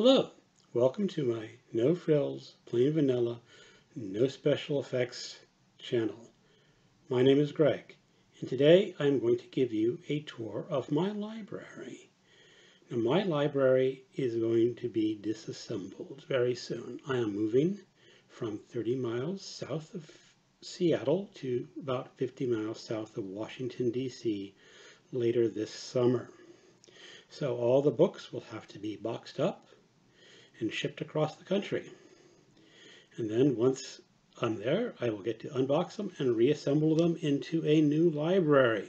Hello, welcome to my no frills, plain vanilla, no special effects channel. My name is Greg and today I'm going to give you a tour of my library. Now my library is going to be disassembled very soon. I am moving from 30 miles south of Seattle to about 50 miles south of Washington DC later this summer. So all the books will have to be boxed up and shipped across the country. And then once I'm there, I will get to unbox them and reassemble them into a new library.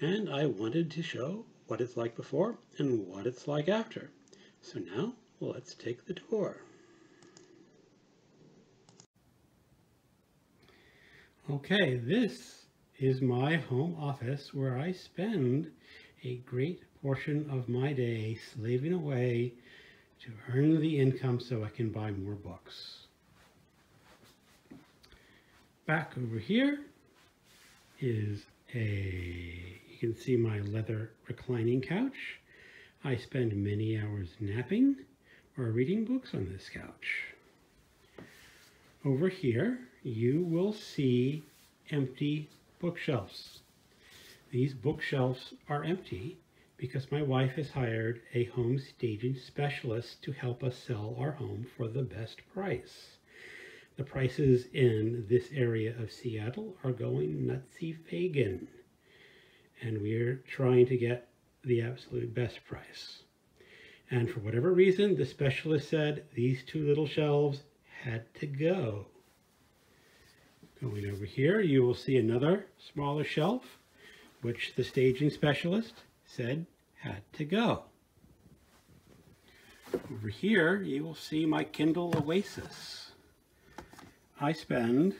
And I wanted to show what it's like before and what it's like after. So now let's take the tour. Okay, this is my home office where I spend a great portion of my day slaving away to earn the income so I can buy more books. Back over here is a, you can see my leather reclining couch. I spend many hours napping or reading books on this couch. Over here, you will see empty bookshelves. These bookshelves are empty because my wife has hired a home staging specialist to help us sell our home for the best price. The prices in this area of Seattle are going nutsy fagan, and we're trying to get the absolute best price. And for whatever reason, the specialist said these two little shelves had to go. Going over here, you will see another smaller shelf, which the staging specialist said had to go. Over here, you will see my Kindle Oasis. I spend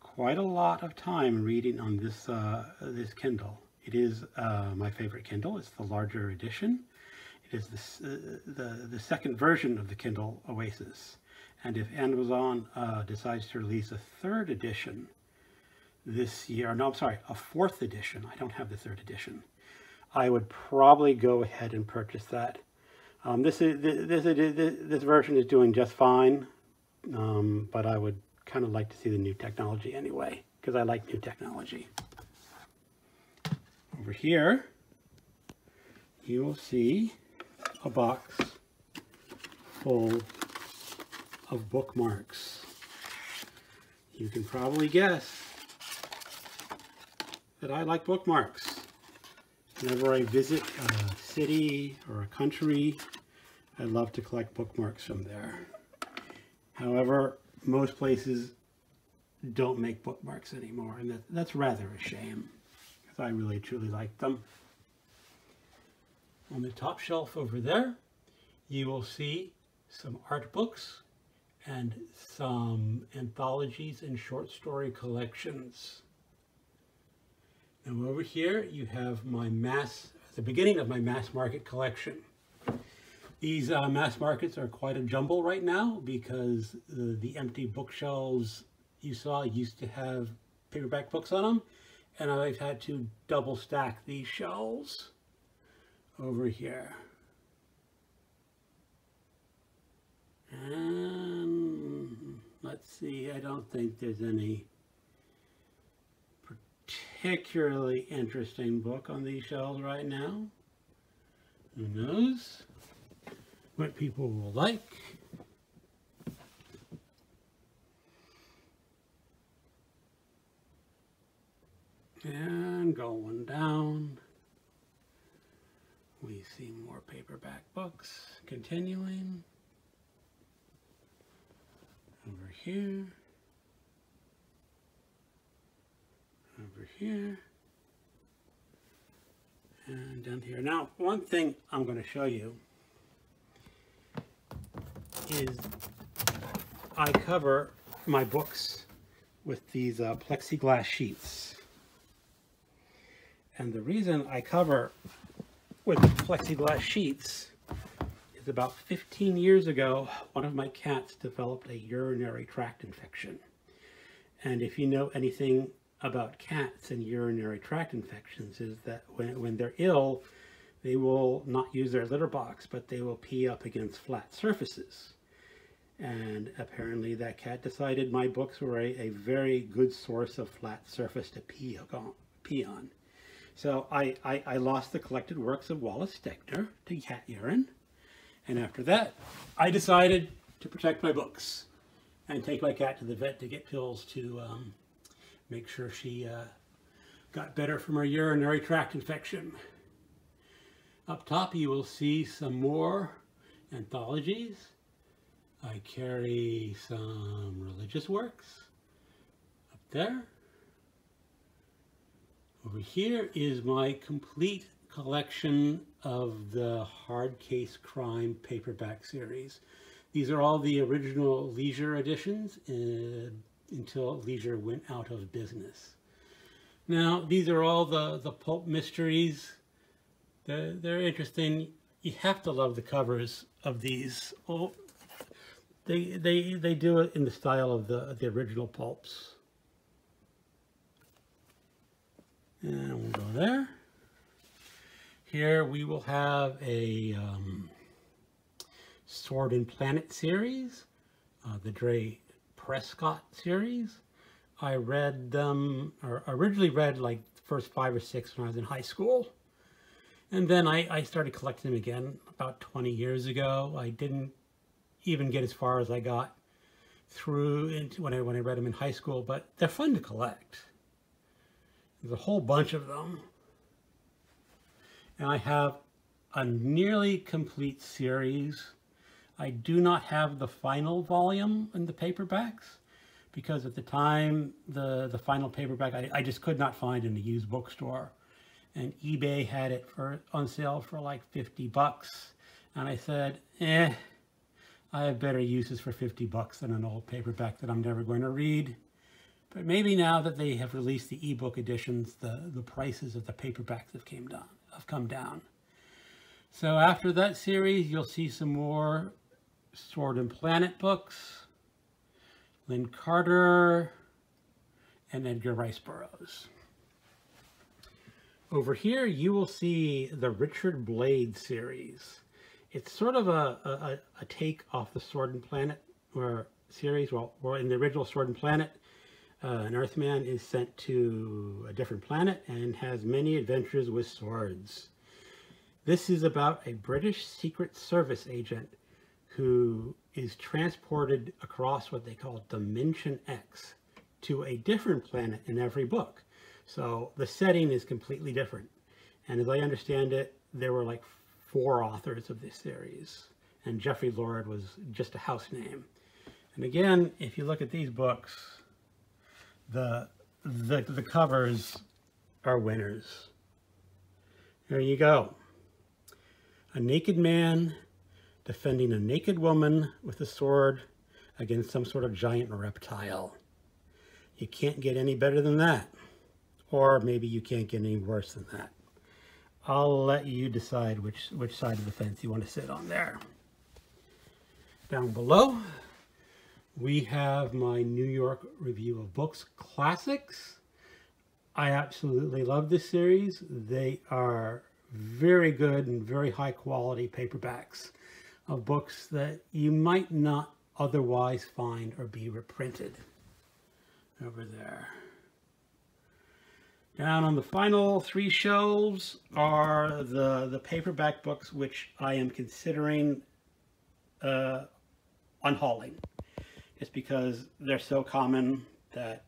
quite a lot of time reading on this, uh, this Kindle. It is uh, my favorite Kindle. It's the larger edition. It is the, uh, the, the second version of the Kindle Oasis. And if Amazon uh, decides to release a third edition this year, no, I'm sorry, a fourth edition, I don't have the third edition, I would probably go ahead and purchase that. Um, this, is, this, this, this version is doing just fine, um, but I would kind of like to see the new technology anyway, because I like new technology. Over here, you will see a box full of bookmarks. You can probably guess that I like bookmarks. Whenever I visit a city or a country, I love to collect bookmarks from there. However, most places don't make bookmarks anymore, and that, that's rather a shame, because I really truly like them. On the top shelf over there, you will see some art books and some anthologies and short story collections. Now over here you have my mass, the beginning of my mass market collection. These uh, mass markets are quite a jumble right now because uh, the empty bookshelves you saw used to have paperback books on them and I've had to double stack these shelves over here. And let's see, I don't think there's any particularly interesting book on these shelves right now. Who knows what people will like. And going down, we see more paperback books continuing. Over here. Over here and down here. Now, one thing I'm going to show you is I cover my books with these uh, plexiglass sheets. And the reason I cover with plexiglass sheets is about 15 years ago, one of my cats developed a urinary tract infection. And if you know anything about cats and urinary tract infections is that when, when they're ill, they will not use their litter box, but they will pee up against flat surfaces. And apparently that cat decided my books were a, a very good source of flat surface to pee on. Pee on. So I, I, I lost the collected works of Wallace Stegner to cat urine. And after that, I decided to protect my books and take my cat to the vet to get pills to um, make sure she uh, got better from her urinary tract infection. Up top you will see some more anthologies. I carry some religious works up there. Over here is my complete collection of the Hard Case Crime paperback series. These are all the original Leisure editions uh, until Leisure went out of business. Now, these are all the, the pulp mysteries. They're, they're interesting. You have to love the covers of these. Oh, they, they, they do it in the style of the, the original pulps. And we'll go there. Here we will have a um, Sword and Planet series, uh, the Dray Prescott series. I read them, or originally read like the first five or six when I was in high school. And then I, I started collecting them again about 20 years ago. I didn't even get as far as I got through into when I when I read them in high school, but they're fun to collect. There's a whole bunch of them. And I have a nearly complete series. I do not have the final volume in the paperbacks because at the time, the, the final paperback, I, I just could not find in a used bookstore. And eBay had it for on sale for like 50 bucks. And I said, eh, I have better uses for 50 bucks than an old paperback that I'm never going to read. But maybe now that they have released the ebook editions, the, the prices of the paperbacks have came down, have come down. So after that series, you'll see some more Sword and Planet books, Lin Carter, and Edgar Rice Burroughs. Over here, you will see the Richard Blade series. It's sort of a, a, a take off the Sword and Planet or series. Well, or in the original Sword and Planet, uh, an Earthman is sent to a different planet and has many adventures with swords. This is about a British Secret Service agent who is transported across what they call Dimension X to a different planet in every book. So the setting is completely different. And as I understand it, there were like four authors of this series. And Jeffrey Lord was just a house name. And again, if you look at these books, the, the, the covers are winners. There you go. A naked man defending a naked woman with a sword against some sort of giant reptile. You can't get any better than that. Or maybe you can't get any worse than that. I'll let you decide which, which side of the fence you want to sit on there. Down below, we have my New York Review of Books Classics. I absolutely love this series. They are very good and very high quality paperbacks of books that you might not otherwise find or be reprinted. Over there. Down on the final three shelves are the, the paperback books which I am considering uh, unhauling It's because they're so common that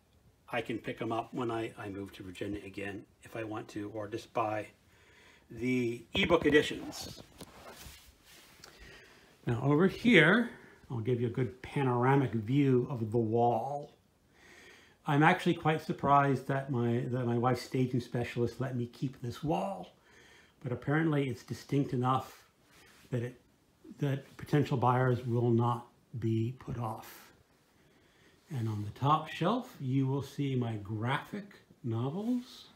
I can pick them up when I, I move to Virginia again if I want to, or just buy the ebook editions. Now over here, I'll give you a good panoramic view of the wall. I'm actually quite surprised that my, that my wife's staging specialist let me keep this wall, but apparently it's distinct enough that, it, that potential buyers will not be put off. And on the top shelf, you will see my graphic novels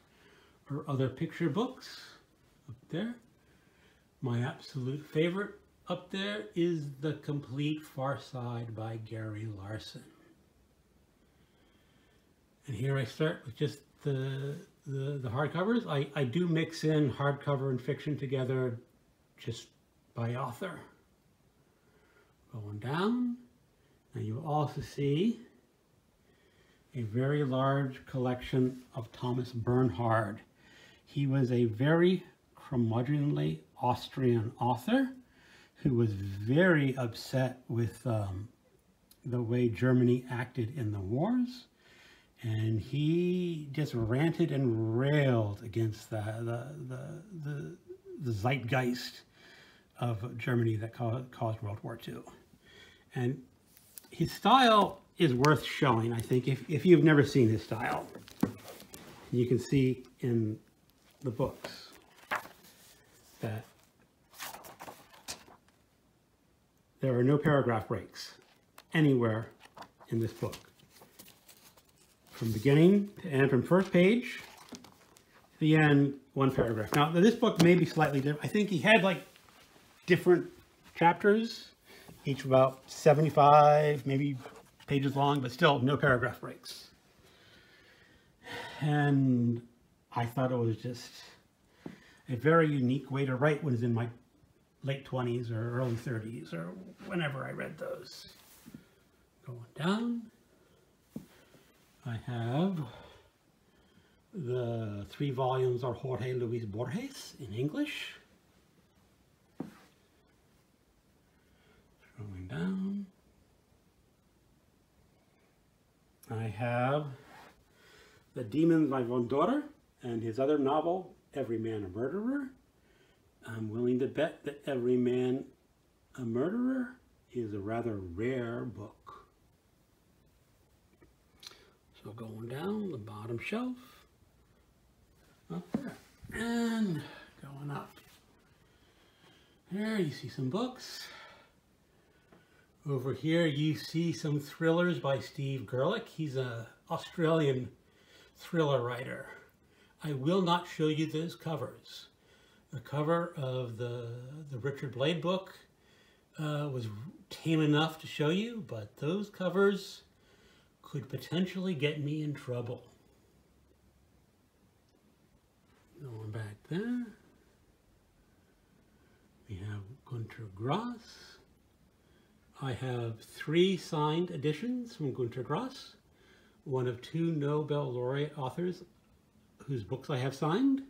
or other picture books up there. My absolute favorite up there is The Complete Far Side by Gary Larson. And here I start with just the, the, the hardcovers. I, I do mix in hardcover and fiction together just by author. Going down, and you also see a very large collection of Thomas Bernhard. He was a very curmudgeonly Austrian author who was very upset with um, the way Germany acted in the wars. And he just ranted and railed against the, the, the, the, the zeitgeist of Germany that caused World War II. And his style is worth showing, I think, if, if you've never seen his style. You can see in the books that there are no paragraph breaks anywhere in this book. From beginning to end, from first page to the end, one paragraph. Now, this book may be slightly different. I think he had like different chapters, each about 75, maybe pages long, but still no paragraph breaks. And I thought it was just a very unique way to write when it's in my late 20s or early 30s or whenever I read those. Going down, I have the three volumes of Jorge Luis Borges in English. Going down, I have The Demons by Von Dörr and his other novel, Every Man a Murderer. I'm willing to bet that Every Man a Murderer is a rather rare book. So going down the bottom shelf, up there, and going up. There you see some books. Over here you see some thrillers by Steve Gerlach. He's an Australian thriller writer. I will not show you those covers. The cover of the, the Richard Blade book uh, was tame enough to show you, but those covers could potentially get me in trouble. Going back there, we have Gunter Grass. I have three signed editions from Gunter Grass, one of two Nobel laureate authors whose books I have signed.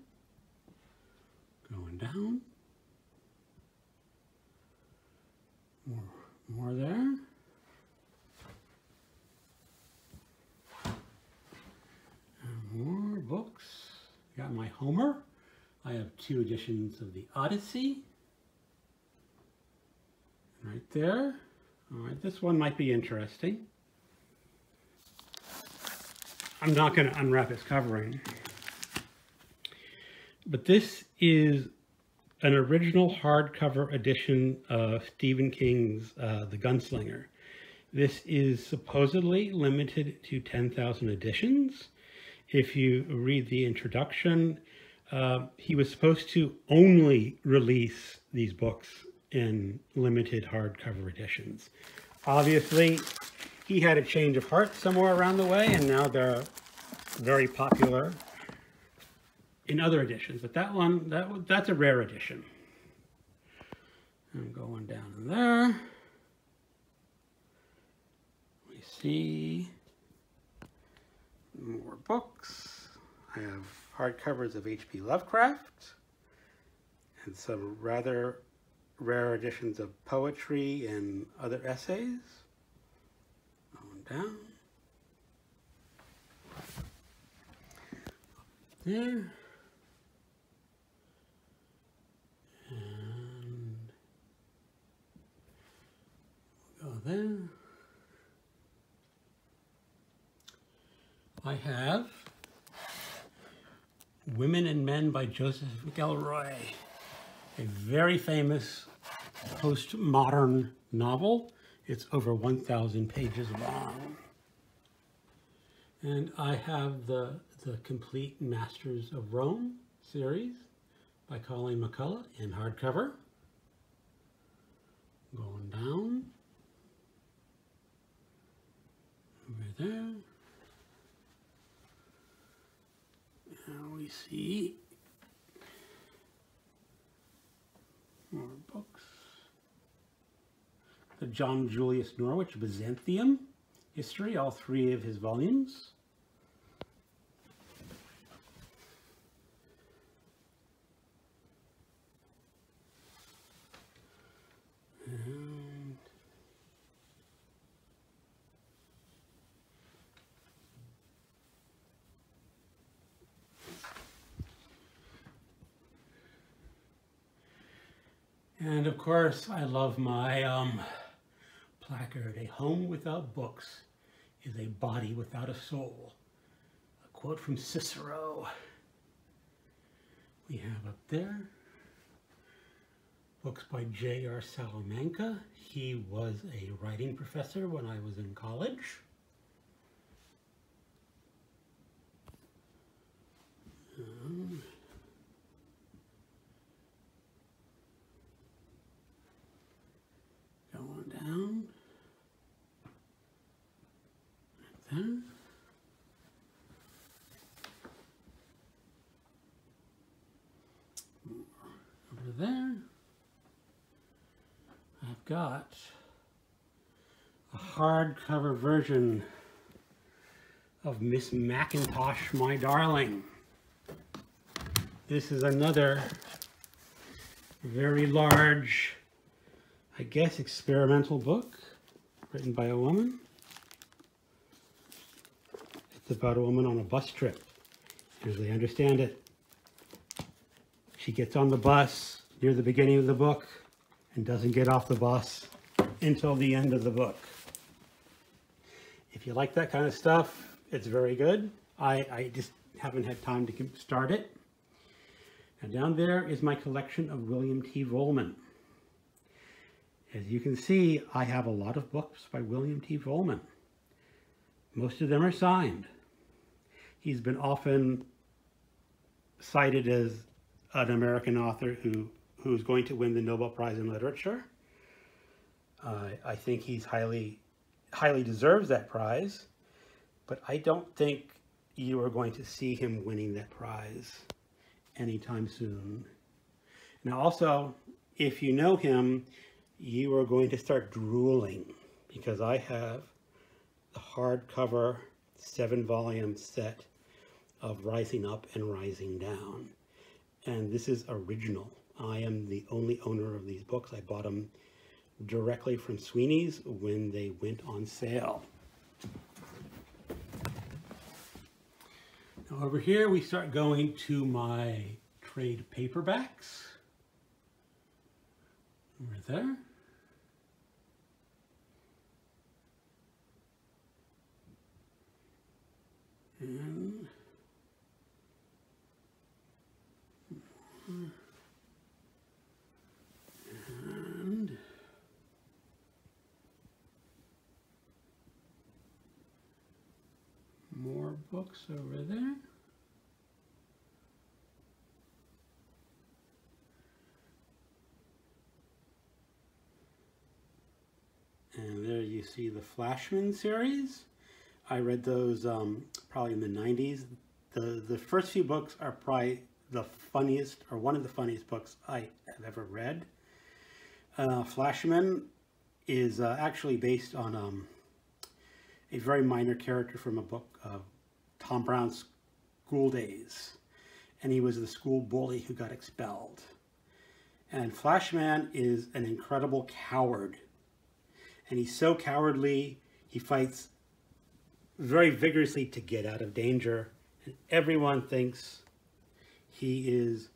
Going down. More, more there. And more books. Got my Homer. I have two editions of the Odyssey. Right there. All right, this one might be interesting. I'm not going to unwrap its covering. But this is an original hardcover edition of Stephen King's uh, The Gunslinger. This is supposedly limited to 10,000 editions. If you read the introduction, uh, he was supposed to only release these books in limited hardcover editions. Obviously, he had a change of heart somewhere around the way, and now they're very popular in other editions. But that one, that that's a rare edition. I'm going down there. We see more books. I have hardcovers of H.P. Lovecraft and some rather rare editions of poetry and other essays. Going down. There. And we'll go there. I have Women and Men by Joseph McElroy, a very famous postmodern novel. It's over 1,000 pages long. And I have the, the complete Masters of Rome series by Colleen McCullough in hardcover. Going down. There. Now we see more books. The John Julius Norwich Byzantium history, all three of his volumes. And And of course, I love my um, placard, a home without books is a body without a soul. A quote from Cicero. We have up there books by J.R. Salamanca. He was a writing professor when I was in college. Um, going down. That. Over there. I've got a hardcover version of Miss Mackintosh, My Darling. This is another very large, I guess, experimental book written by a woman. It's about a woman on a bus trip, as they understand it. She gets on the bus near the beginning of the book and doesn't get off the bus until the end of the book. If you like that kind of stuff, it's very good. I, I just haven't had time to start it. And down there is my collection of William T. Vollmann. As you can see, I have a lot of books by William T. Vollmann. Most of them are signed. He's been often cited as an American author who who's going to win the Nobel Prize in Literature. Uh, I think he's highly, highly deserves that prize, but I don't think you are going to see him winning that prize anytime soon. Now also, if you know him, you are going to start drooling because I have the hardcover seven volume set of Rising Up and Rising Down. And this is original. I am the only owner of these books. I bought them directly from Sweeney's when they went on sale. Now over here we start going to my trade paperbacks. Over there. And and more books over there. And there you see the Flashman series. I read those um, probably in the 90s. The, the first few books are probably the funniest, or one of the funniest books I have ever read. Uh, Flashman is uh, actually based on um, a very minor character from a book, uh, Tom Brown's School Days. And he was the school bully who got expelled. And Flashman is an incredible coward. And he's so cowardly, he fights very vigorously to get out of danger. And everyone thinks he is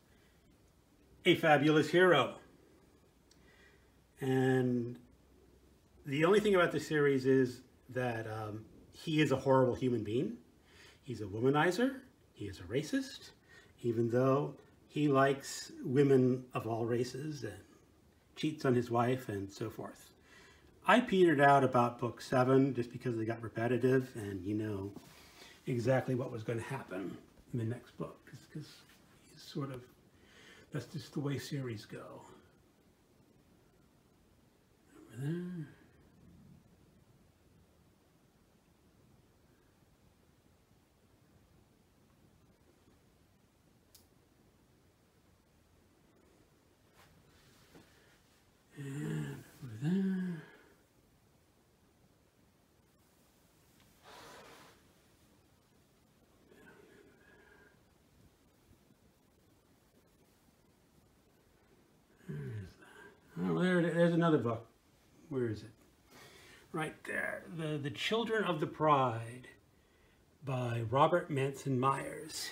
a fabulous hero. And the only thing about the series is that um, he is a horrible human being. He's a womanizer. He is a racist, even though he likes women of all races and cheats on his wife and so forth. I petered out about book seven just because they got repetitive and you know exactly what was going to happen in the next book because he's sort of, that's just the way series go. Over there. Oh, there, there's another book. Where is it? Right there. The, the Children of the Pride by Robert Manson Myers.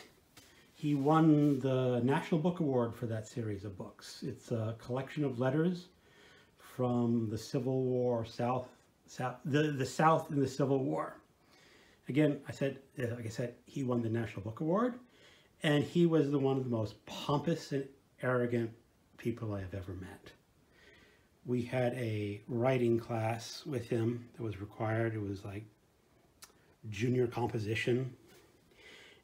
He won the National Book Award for that series of books. It's a collection of letters from the Civil War South, South the, the South in the Civil War. Again, I said, uh, like I said, he won the National Book Award, and he was the one of the most pompous and arrogant people I have ever met. We had a writing class with him that was required. It was like junior composition.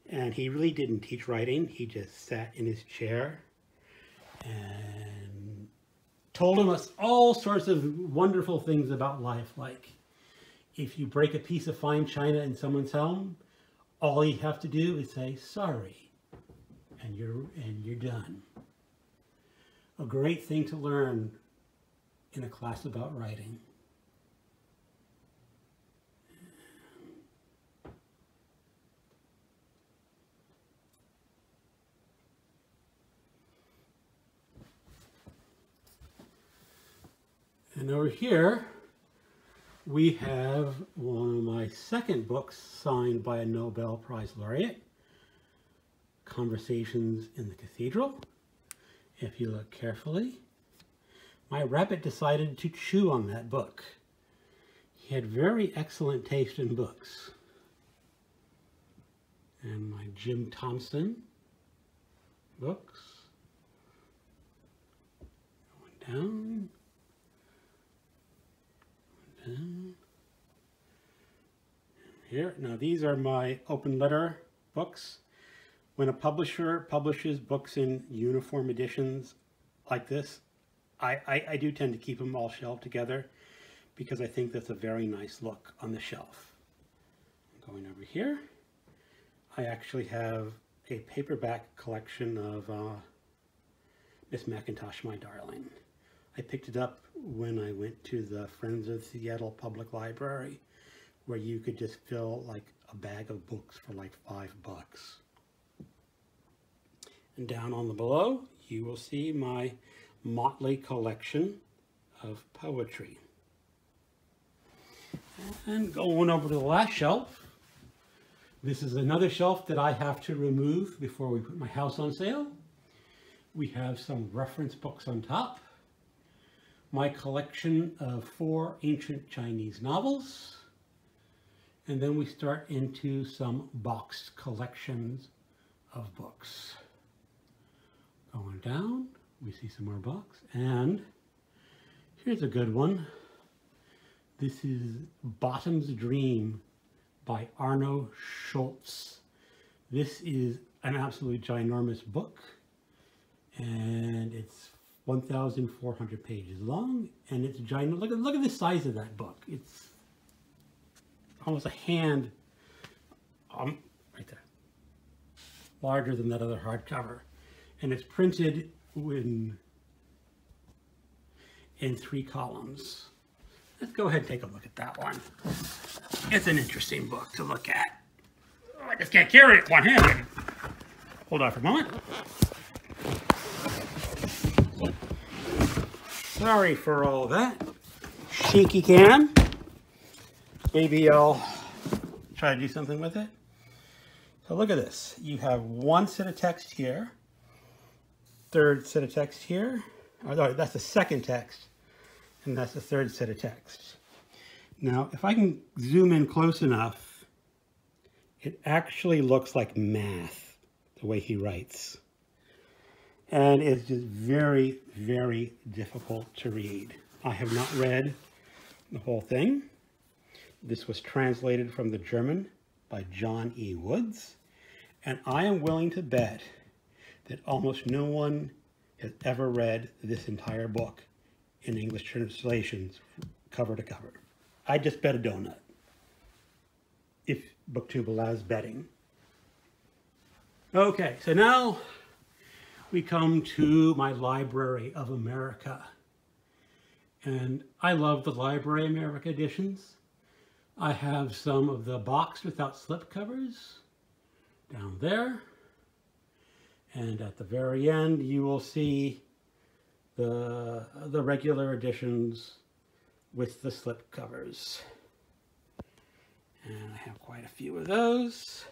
And he really didn't teach writing. He just sat in his chair and told us all sorts of wonderful things about life, like if you break a piece of fine china in someone's home, all you have to do is say sorry, and you're and you're done. A great thing to learn in a class about writing. And over here, we have one of my second books signed by a Nobel Prize laureate, Conversations in the Cathedral. If you look carefully, my rabbit decided to chew on that book. He had very excellent taste in books. And my Jim Thompson books. Going down. down Here, now these are my open letter books. When a publisher publishes books in uniform editions like this, I, I, I do tend to keep them all shelved together because I think that's a very nice look on the shelf. Going over here, I actually have a paperback collection of uh, Miss Mackintosh, My Darling. I picked it up when I went to the Friends of Seattle Public Library where you could just fill like a bag of books for like five bucks. And down on the below, you will see my motley collection of poetry. And going over to the last shelf, this is another shelf that I have to remove before we put my house on sale. We have some reference books on top my collection of four ancient Chinese novels. And then we start into some boxed collections of books. Going down, we see some more books. And here's a good one. This is Bottom's Dream by Arno Schulz. This is an absolutely ginormous book. And it's 1,400 pages long, and it's giant. Look at look at the size of that book. It's almost a hand, um, right there, larger than that other hardcover, and it's printed in in three columns. Let's go ahead and take a look at that one. It's an interesting book to look at. Oh, I just can't carry it one hand. Hold on for a moment. Sorry for all that. Shaky cam. Maybe I'll try to do something with it. So look at this. You have one set of text here, third set of text here. Oh, no, that's the second text, and that's the third set of text. Now, if I can zoom in close enough, it actually looks like math, the way he writes and it's just very, very difficult to read. I have not read the whole thing. This was translated from the German by John E. Woods, and I am willing to bet that almost no one has ever read this entire book in English translations cover to cover. I just bet a donut if BookTube allows betting. Okay, so now we come to my Library of America. And I love the Library of America editions. I have some of the box without slipcovers down there. And at the very end, you will see the, the regular editions with the slip covers. And I have quite a few of those.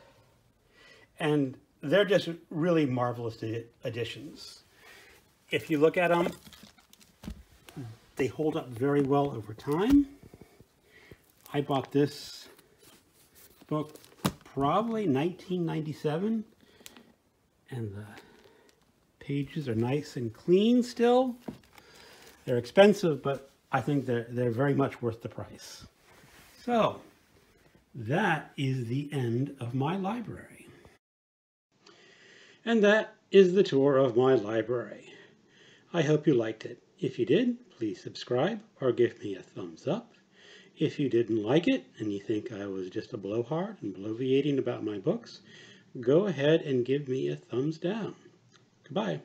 And they're just really marvelous additions. If you look at them, they hold up very well over time. I bought this book probably 1997 and the pages are nice and clean still. They're expensive, but I think they're, they're very much worth the price. So that is the end of my library. And that is the tour of my library. I hope you liked it. If you did, please subscribe or give me a thumbs up. If you didn't like it and you think I was just a blowhard and bloviating about my books, go ahead and give me a thumbs down. Goodbye.